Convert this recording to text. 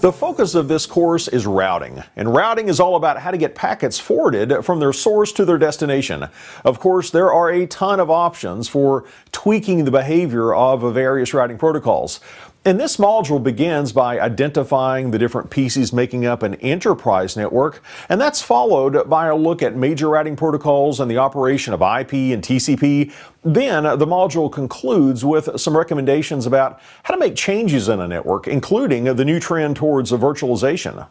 The focus of this course is routing, and routing is all about how to get packets forwarded from their source to their destination. Of course, there are a ton of options for tweaking the behavior of various routing protocols. And this module begins by identifying the different pieces making up an enterprise network, and that's followed by a look at major routing protocols and the operation of IP and TCP. Then the module concludes with some recommendations about how to make changes in a network, including the new trend towards virtualization.